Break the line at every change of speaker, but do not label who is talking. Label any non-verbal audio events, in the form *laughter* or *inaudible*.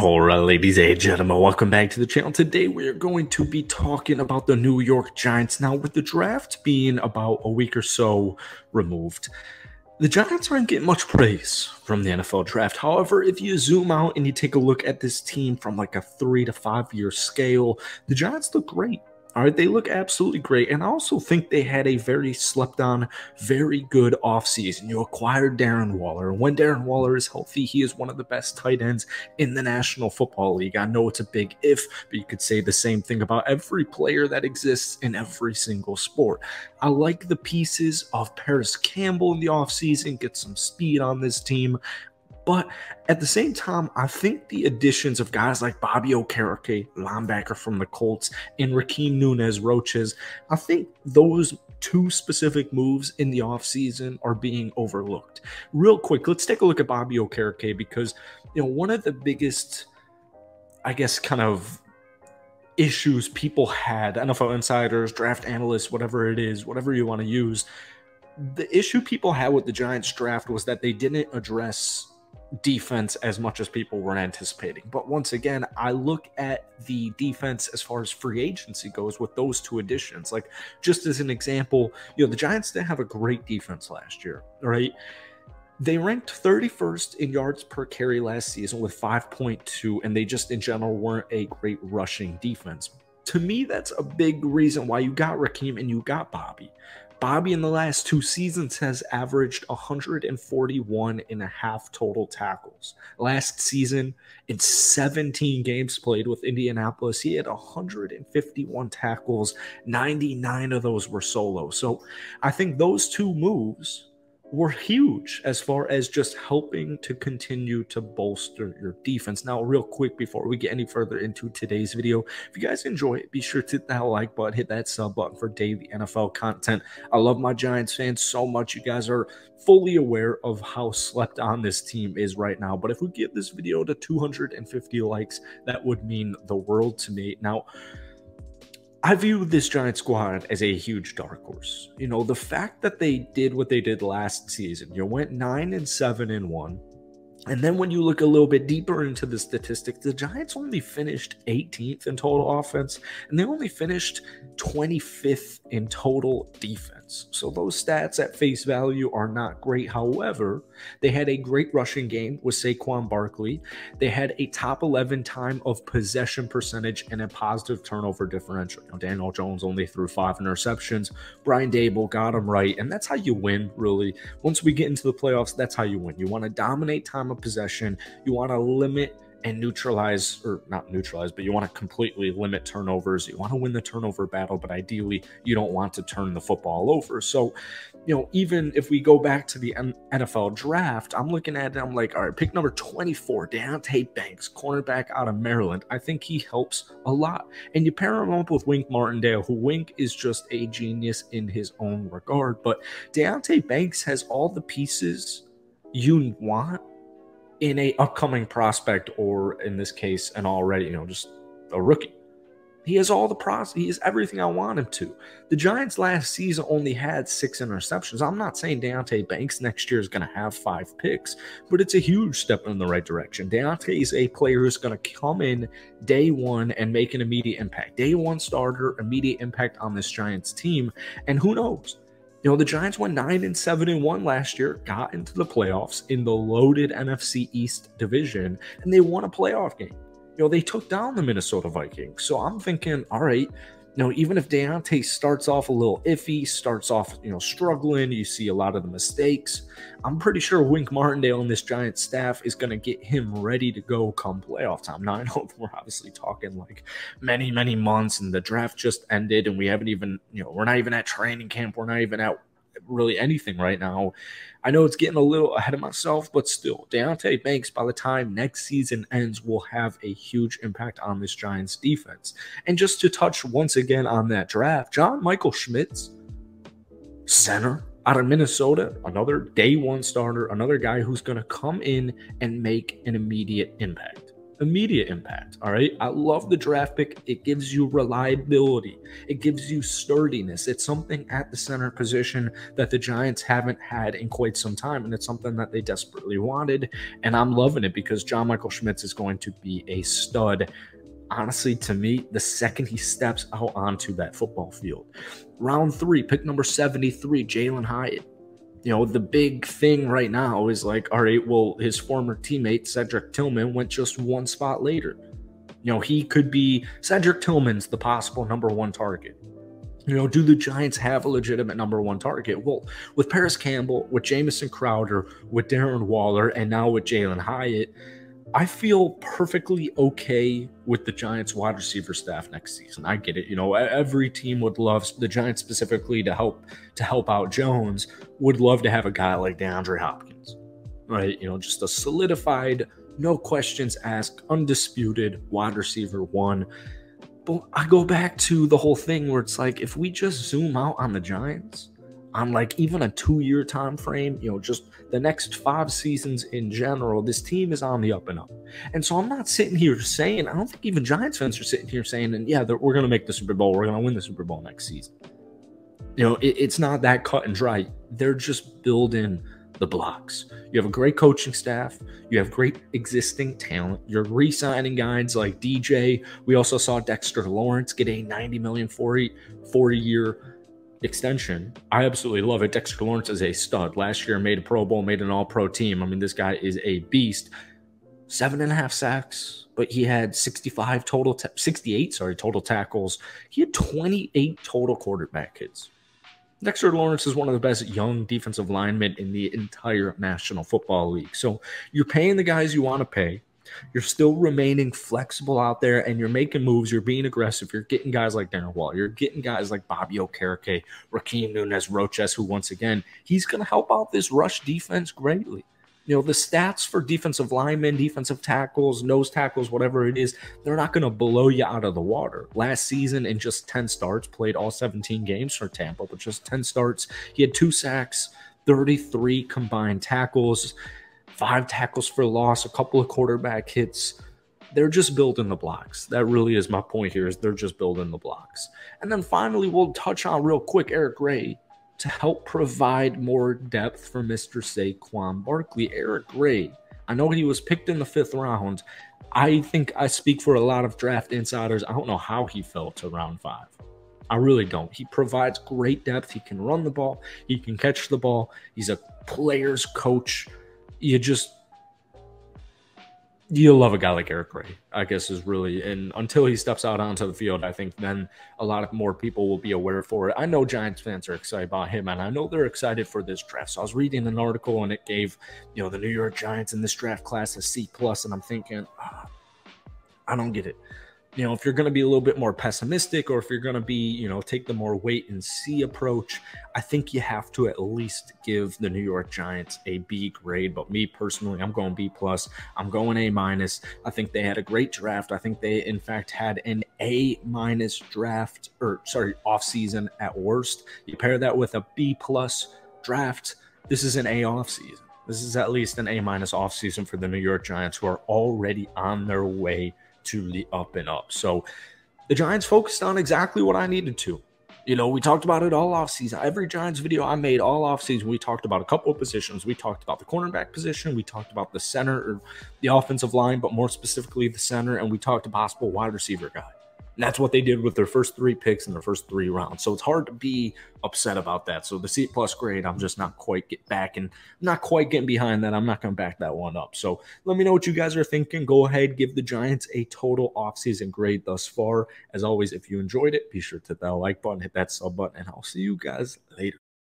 All right, ladies and gentlemen, welcome back to the channel. Today we are going to be talking about the New York Giants. Now, with the draft being about a week or so removed, the Giants aren't getting much praise from the NFL draft. However, if you zoom out and you take a look at this team from like a three to five year scale, the Giants look great. They look absolutely great. And I also think they had a very slept on, very good offseason. You acquired Darren Waller. And when Darren Waller is healthy, he is one of the best tight ends in the National Football League. I know it's a big if, but you could say the same thing about every player that exists in every single sport. I like the pieces of Parris Campbell in the offseason, get some speed on this team. But at the same time, I think the additions of guys like Bobby Okereke, linebacker from the Colts, and Rakeem Nunez Roches, I think those two specific moves in the offseason are being overlooked. Real quick, let's take a look at Bobby Okereke because, you know, one of the biggest, I guess, kind of issues people had, NFL insiders, draft analysts, whatever it is, whatever you want to use, the issue people had with the Giants draft was that they didn't address defense as much as people were anticipating. But once again, I look at the defense as far as free agency goes with those two additions. Like, just as an example, you know, the Giants didn't have a great defense last year, right? They ranked 31st in yards per carry last season with 5.2, and they just in general weren't a great rushing defense. To me, that's a big reason why you got Rakeem and you got Bobby. Bobby in the last two seasons has averaged 141 and a half total tackles. Last season, in 17 games played with Indianapolis, he had 151 tackles. 99 of those were solo. So I think those two moves were huge as far as just helping to continue to bolster your defense. Now, real quick before we get any further into today's video, if you guys enjoy it, be sure to hit that like button, hit that sub button for daily NFL content. I love my Giants fans so much. You guys are fully aware of how slept on this team is right now. But if we get this video to 250 likes, that would mean the world to me. Now, I view this Giant squad as a huge dark horse. You know, the fact that they did what they did last season, you went nine and seven and one, and then when you look a little bit deeper into the statistics, the Giants only finished 18th in total offense, and they only finished 25th in total defense. So those stats at face value are not great. However, they had a great rushing game with Saquon Barkley. They had a top 11 time of possession percentage and a positive turnover differential. Know, Daniel Jones only threw five interceptions. Brian Daboll got him right, and that's how you win, really. Once we get into the playoffs, that's how you win. You want to dominate time of possession. You want to limit and neutralize, or not neutralize, but you want to completely limit turnovers. You want to win the turnover battle, but ideally, you don't want to turn the football over. So, you know, even if we go back to the NFL draft, I'm looking at it, I'm like, all right, pick number 24, Deonte Banks, cornerback out of Maryland. I think he helps a lot. And you pair him up with Wink Martindale, who Wink is just a genius in his own regard. But Deonte Banks has all the pieces you want in a upcoming prospect or in this case an already you know just a rookie. He has all the pros he has everything i want him to. The giants last season only had six interceptions. I'm not saying deonte banks next year is going to have five picks but it's a huge step in the right direction. Deonte is a player who's going to come in day one and make an immediate impact. Day one starter immediate impact on this giants team and who knows you know, the Giants went 9 and 7 and 1 last year, got into the playoffs in the loaded NFC East division, and they won a playoff game. You know, they took down the Minnesota Vikings. So I'm thinking, all right, know, even if Deonte starts off a little iffy, starts off, you know, struggling, you see a lot of the mistakes, I'm pretty sure Wink Martindale and this Giant staff is going to get him ready to go come playoff time. Now, I know *laughs* we're obviously talking like many, many months, and the draft just ended, and we haven't even, you know, we're not even at training camp, we're not even at really anything right now. I know it's getting a little ahead of myself, but still, Deonte Banks, by the time next season ends, will have a huge impact on this Giants defense. And just to touch once again on that draft, John Michael Schmitz, center out of Minnesota, another day one starter, another guy who's going to come in and make an immediate impact. Immediate impact. All right. I love the draft pick. It gives you reliability, it gives you sturdiness. It's something at the center position that the Giants haven't had in quite some time. And it's something that they desperately wanted. And I'm loving it because John Michael Schmitz is going to be a stud. Honestly, to me, the second he steps out onto that football field, round three, pick number 73, Jalin Hyatt you know, the big thing right now is like, all right, well, his former teammate, Cedric Tillman, went just one spot later. You know, he could be Cedric Tillman's the possible number one target. You know, do the Giants have a legitimate number one target? Well, with Parris Campbell, with Jamison Crowder, with Darren Waller, and now with Jalin Hyatt, I feel perfectly okay with the Giants wide receiver staff next season. I get it. You know, every team would love the Giants specifically to help to help out Jones. Would love to have a guy like DeAndre Hopkins, right? You know, just a solidified, no questions asked, undisputed wide receiver one. But I go back to the whole thing where it's like if we just zoom out on the Giants, on like even a two year time frame, you know, just the next five seasons in general, this team is on the up and up. And so I'm not sitting here saying, I don't think even Giants fans are sitting here saying, and yeah, we're going to make the Super Bowl, we're going to win the Super Bowl next season. You know, it, it's not that cut and dry. They're just building the blocks. You have a great coaching staff. You have great existing talent. You're re-signing guys like DJ. We also saw Dexter Lawrence get a 90 million for a four year extension. I absolutely love it. Dexter Lawrence is a stud. Last year made a Pro Bowl, made an all pro team. I mean, this guy is a beast. Seven and a half sacks, but he had 65 total, 68, sorry, total tackles. He had 28 total quarterback hits. Dexter Lawrence is one of the best young defensive linemen in the entire National Football League. So you're paying the guys you want to pay. You're still remaining flexible out there and you're making moves. You're being aggressive. You're getting guys like Darren Wall. You're getting guys like Bobby Okereke, Rakeem Nunez, Roches, who once again, he's going to help out this rush defense greatly. You know, the stats for defensive linemen, defensive tackles, nose tackles, whatever it is, they're not going to blow you out of the water. Last season, in just 10 starts, played all 17 games for Tampa, but just 10 starts. He had two sacks, 33 combined tackles five tackles for loss, a couple of quarterback hits. They're just building the blocks. That really is my point here is they're just building the blocks. And then finally, we'll touch on real quick Eric Gray to help provide more depth for Mr. Saquon Barkley. Eric Gray, I know he was picked in the fifth round. I think I speak for a lot of draft insiders. I don't know how he fell to round five. I really don't. He provides great depth. He can run the ball, he can catch the ball. He's a player's coach you just you love a guy like Eric Gray, I guess is really and until he steps out onto the field, I think then a lot of more people will be aware for it. I know Giants fans are excited about him, and I know they're excited for this draft. So I was reading an article and it gave you know the New York Giants in this draft class a C plus, and I'm thinking, oh, I don't get it you know, if you're going to be a little bit more pessimistic or if you're going to be, you know, take the more wait and see approach, I think you have to at least give the New York Giants a B grade. But me personally, I'm going B plus. I'm going A minus. I think they had a great draft. I think they, in fact, had an A minus draft or sorry, off season at worst. You pair that with a B plus draft. This is an A off season. This is at least an A minus off season for the New York Giants, who are already on their way to the up and up. So the Giants focused on exactly what I needed to. You know, we talked about it all off season. Every Giants video I made all off season, we talked about a couple of positions. We talked about the cornerback position, we talked about the center or the offensive line, but more specifically the center, and we talked a possible wide receiver guy. And that's what they did with their first three picks in their first three rounds. So it's hard to be upset about that. So the C plus grade, I'm just not quite get back and not quite getting behind that. I'm not going to back that one up. So let me know what you guys are thinking. Go ahead, give the Giants a total offseason grade thus far. As always, if you enjoyed it, be sure to hit that like button, hit that sub button, and I'll see you guys later.